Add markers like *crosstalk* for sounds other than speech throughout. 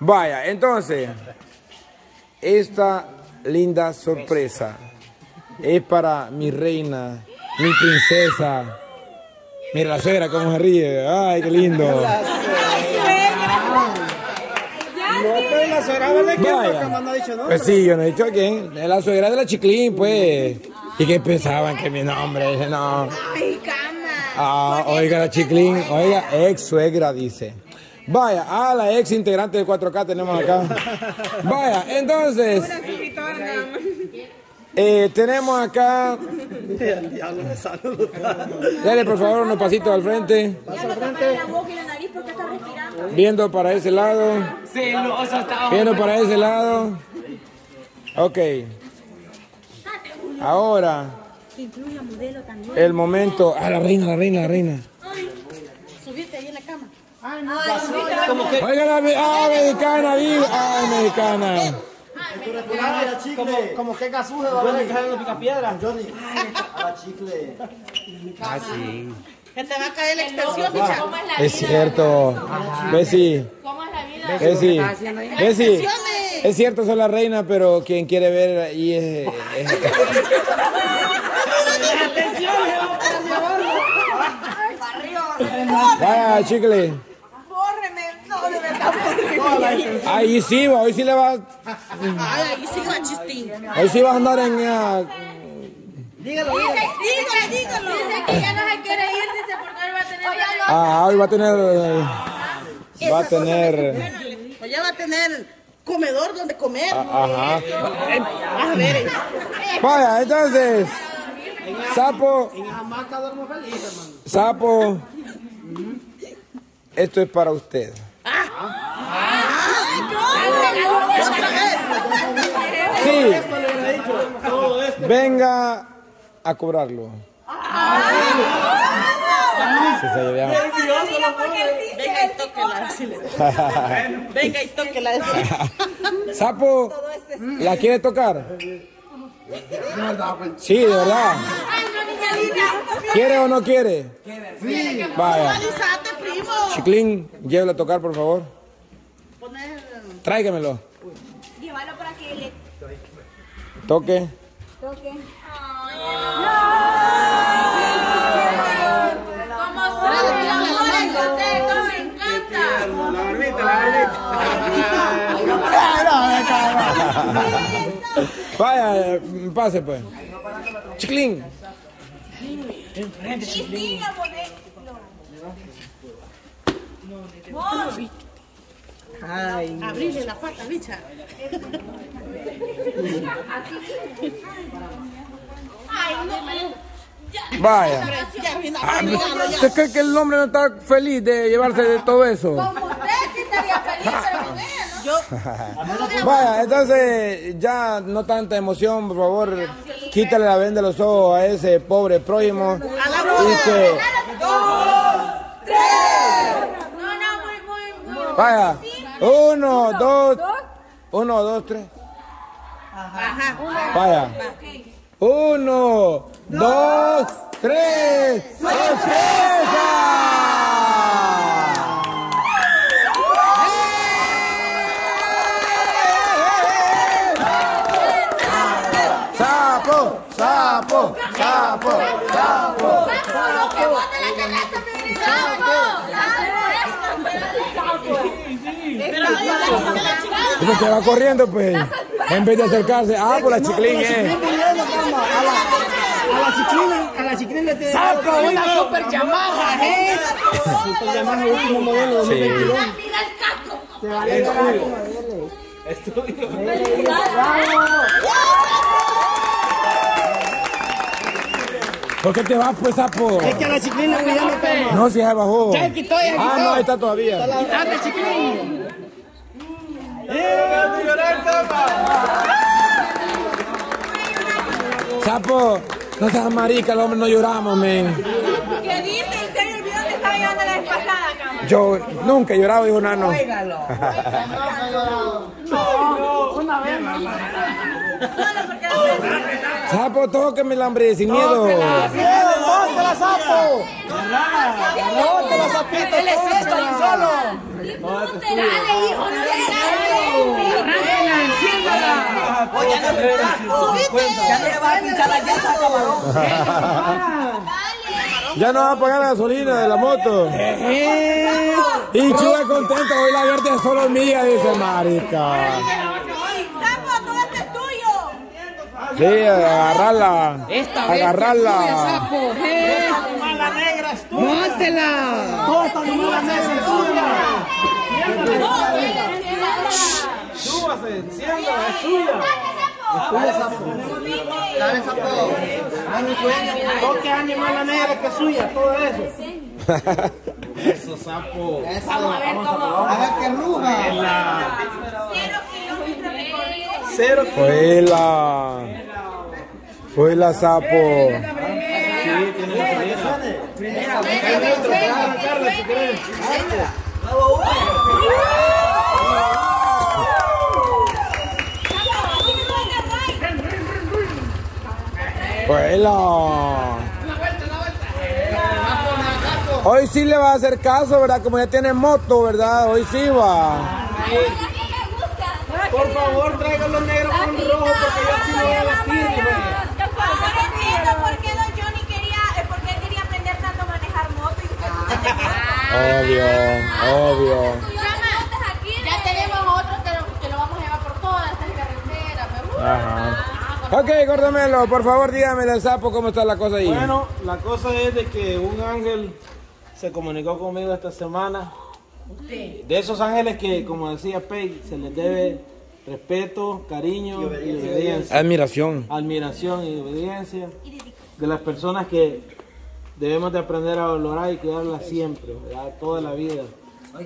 Vaya, entonces, esta linda sorpresa es para mi reina, mi princesa. Mira la suegra cómo se ríe. Ay, qué lindo. No, pues *laughs* la suegra de quién Vaya. porque más no ha dicho no. Pues sí, yo no he dicho a quién. Es la suegra de la chiclín, pues. ¿Y qué pensaban que mi nombre? Dije, no. Ay, cama. Ah, oiga la chiclín, oiga, ex suegra dice. Vaya, ah, la ex integrante del 4K tenemos acá. Vaya, entonces, eh, tenemos acá, El diablo me saluda. dale por favor unos pasitos al frente, Ya no taparle la boca y la nariz porque está respirando. viendo para ese lado, viendo para ese lado. Ok. Ahora, el momento, ah, la reina, la reina, la reina. Subirte ahí en la cama. Como que Oiga la me- ah, mexicana, viva, ah, mexicana. como, como que gasuje va a ver que en los picapiedras. Johnny. Que te va a caer la extensión, bicha. Es cierto. Bessie. ¿Cómo es la vida? Bessie. Bessie. Es cierto, soy la reina, pero quien quiere ver ahí es. *laughs* es- Vaya, chicle. Bórreme. No, de verdad, Ahí sí, hoy sí le vas. Ahí sí va chistín. Hoy sí vas a andar en. ah, Dígalo, dígalo. Dígalo, dígalo. Dice que ya no se quiere ir, dice, porque él va a tener... ah, hoy va a tener. eh, Va a tener. Pues ya va a tener comedor donde comer. Ajá. A ver, eh. Vaya, entonces. Sapo. En hamaca duermo feliz, hermano. Sapo. Esto es para usted. Sí. Venga a cobrarlo. *laughs* Venga y tóquela. Venga y tóquela. Sapo, ¿la quiere tocar? Sí, de verdad. ¿Quiere o no quiere? Sí. Vaya. Chiclín, llévelo a tocar, por favor. Tráigamelo. Llévalo para que le Toque. toque. De ustedes, cómo me encanta. La barbita, la barbita. Vaya, modelo. Abrirle la pata, bicha. Ay, no. Vaya. Ah. ¿Usted cree que el hombre no está feliz de llevarse de todo eso? Como usted sí estaría feliz, pero con ella, ¿no? *laughs* Vaya, entonces ya no tanta emoción, por favor, quítale la venda de los ojos a ese pobre prójimo y que No, uno, dos, uno, dos, tres, vaya, uno, dos, tres, sorpresa. Sapo, sapo, sapo, sapo. Lo que la cagaste, mi sapo. Y porque va corriendo, pues, en vez de acercarse. Ah, por la chiclín, eh. A la chiquina, a la tiene. Saco una super Yamaha, eh. Super Yamaha último modelo 2022. Mira el casco. ¿Por qué te vas, pues, sapo? Es que a la chiquina ya no toma. No, si ya bajó. Ya quitó, ya Ah, quitó. no, ahí está todavía. No seas marica, el hombre no lloramos, men. ¿Qué dice? ¿En serio el video que estaba llevando la vez pasada? Yo nunca he llorado, dijo Nano. Solo porque la Sapo, tóqueme el hambre sin miedo. ¡Tócala, sapo! ¡Tócala, sapito! ¡Tócala! Disfrute, dale, hijo, no le ya no le vas a pinchar la llanta, cabrón. Ya no va a pagar la gasolina de la moto. Y chuga contento, hoy la verde es solo mía, dice marica. Sapo, todo esto es tuyo. Sí, agarrarla. Agarrarla. esta mala negra es tuya. Súbase, encienda, es suya. Dale, sapo. Dale, sueño. Toque animal la negra que es suya, todo eso. Eso, sapo. Vamos a ver cómo. A ver que ruja. Cero kilómetros sapo. Sí, tiene gasolina. Hay dentro, te van a Carla si Huela. Hoy sí le va a hacer caso, ¿verdad? Como ya tiene moto, ¿verdad? Hoy sí va. Por favor, traigan los negros con rojo porque yo sí lo voy a vestir. Ahora entiendo por qué don Johnny quería, eh, por qué quería aprender tanto a manejar moto y usted Obvio, obvio. Ya tenemos otro que lo, que lo vamos a llevar por todas estas carreteras. me gusta. Ok, Gordamelo, por favor dígame el sapo cómo está la cosa ahí. Bueno, la cosa es de que un ángel se comunicó conmigo esta semana. De esos ángeles que, como decía Pei, se les debe respeto, cariño y obediencia. Admiración. Admiración y obediencia. De las personas que debemos de aprender a valorar y cuidarlas siempre, ¿verdad? toda la vida.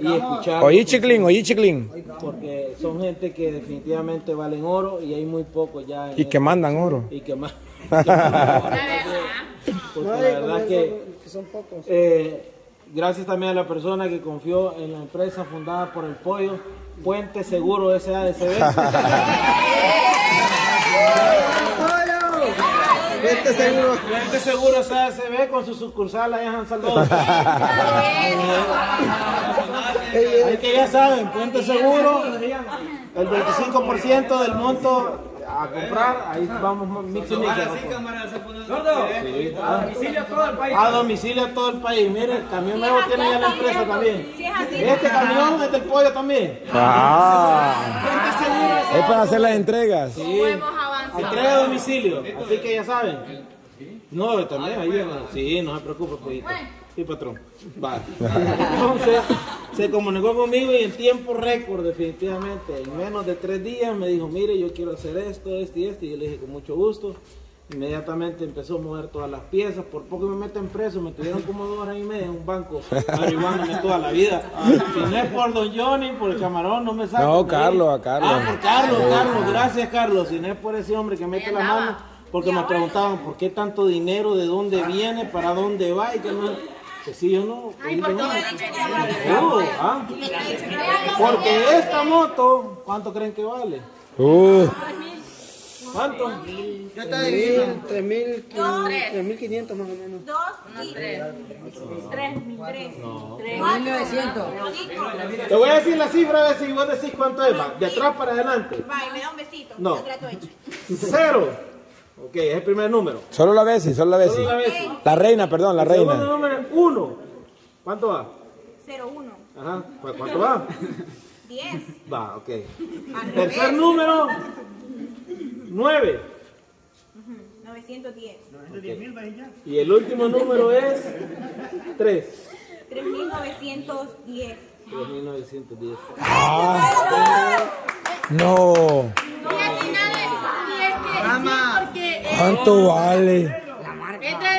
Y escuchar. Oye, chiclín, oye, chiclín. Porque son gente que definitivamente valen oro y hay muy pocos ya. en Y que mandan oro. y que más- *laughs* porque *laughs* la verdad que eh, gracias también a la persona que confió en la empresa fundada por el pollo Puente Seguro SADCB. *laughs* Puente Seguro. Puente Seguro SADCB con su sucursal allá en San Salvador. Así que ya saben, Puente Seguro, el 25% del monto a comprar, ahí vamos mix y mix. Sí, a domicilio a todo el país. A domicilio a todo el país. Mire, el camión nuevo tiene ya la empresa también. Este camión es del pollo también. Ah, Puente Seguro es para hacer las entregas. Sí, entrega a domicilio, así que ya saben. No, también ahí, no, sí, no se preocupe, pollito. Sí, patrón. Va. Entonces, se comunicó conmigo y en tiempo récord, definitivamente, en menos de tres días, me dijo, mire, yo quiero hacer esto, esto y esto, y yo le dije, con mucho gusto. Inmediatamente empezó a mover todas las piezas, por poco me meten preso, me tuvieron como dos horas y media en un banco, averiguándome toda la vida. Si no es por Don Johnny, por el camarón, no me sacan. No. Carlos, a Carlos. Ah, por Carlos, Carlos, gracias Carlos. Si no es por ese hombre que mete la mano, porque me preguntaban por qué tanto dinero, de dónde viene, para dónde va y que no. Que si yo no. Ay, por todo Uh, ah. Porque esta moto, ¿cuánto creen que vale? Uh, ¿Cuánto? Yo te adivino. 3.500 más o menos. Dos y tres. Tres, mi tres. Tres. 1.900. Te voy a decir la cifra a ver si vos decís cuánto es. va. De atrás para adelante. Va, y me da un besito. No. Cero. Ok, es el primer número. solo la Bessie, solo la Bessie. La reina, perdón, la El segundo reina. número es uno. ¿Cuánto va? Cero, uno. Ajá. ¿cu- ¿Cuánto va? *laughs* Diez. Va, ok. Al Tercer revés. número, 9. 910. Y el último número es 3. 3910. 3910. No. ¿Cuánto vale?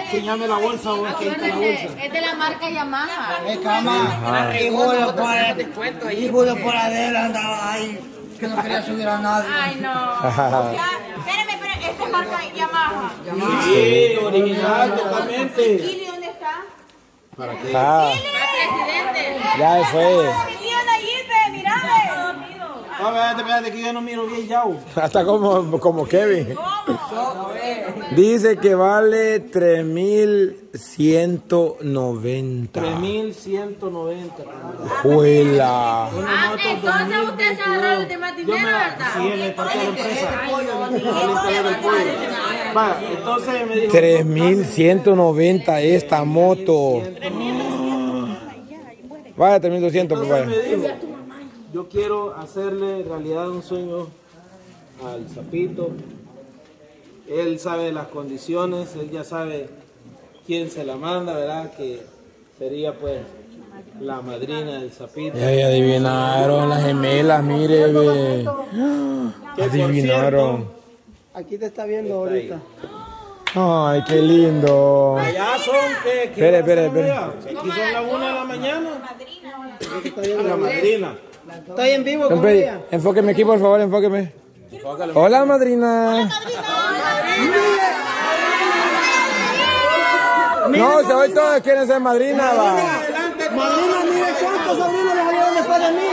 Enséñame la bolsa, está la bolsa. Es de la marca Yamaha. Es cama. Hijo de por Hijo de por andaba ahí. Que no quería subir a nadie. Ay, no. *laughs* Ya, espérame, espérame. Esta es marca Yamaha. Sí, original totalmente. ¿Kili dónde está? ¿Para qué? Ah, Presidente. ya fue. No, espérate, espérate, que yo no miro bien ya. *laughs* Hasta como, como Kevin. Dice que vale 3190. 3190. Juela. Ah, entonces usted se agarró los demás dinero. ¿verdad? Sí, en el parque de la empresa. Entonces me dijo. 3190 esta moto. Vaya, 3200, pues Entonces vaya. me dijo, yo quiero hacerle realidad un sueño al sapito. Él sabe las condiciones, él ya sabe quién se la manda, ¿verdad? Que sería pues la madrina del sapito. Ya, ya adivinaron las gemelas, mire, ve. *gasps* Adivinaron. Aquí te está viendo ahorita. Ay, qué lindo. Allá son que. Espere, espere, espere. Aquí son las una de la mañana. La madrina. Estoy en vivo ella. Enfóqueme aquí, por favor, enfóqueme. Hola, madrina. No, si hoy todos quieren ser madrina, va. Madrina, mire cuántos sobrinos le salieron después de mí.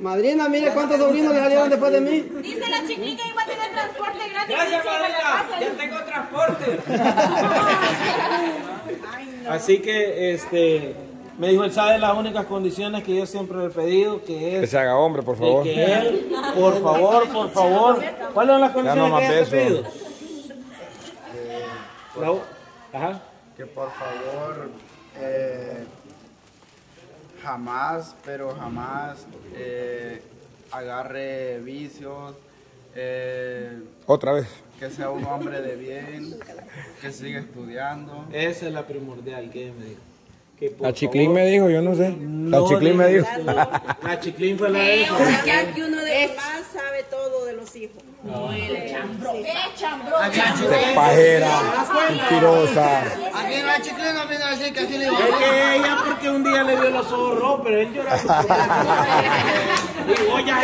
Madrina, mire cuántos sobrinos le salieron después de mí. Dice la chiquita que iba a tener transporte gratis. Gracias, tengo transporte. *laughs* Así que, este, me dijo, él sabe las únicas condiciones que yo siempre le he pedido, que Que es se haga hombre, por favor. que él, por *laughs* favor, por favor, ¿cuáles son las condiciones que él beso. pedido? U- Ajá. que por favor eh, jamás, pero jamás eh, agarre vicios, eh, Otra vez. que sea un hombre de bien, que siga estudiando. Esa es la primordial que me dijo. Que por La chiclín favor- me dijo, yo no sé. La No chiclín me dijo. La chiclín fue la de. Ya que uno de los más sabe todo de los hijos. De pajera, mentirosa. Aquí la chiclina viene a decir que así le Es que ella porque un día le vio los ojos rojos, pero él lloraba. Y vos ya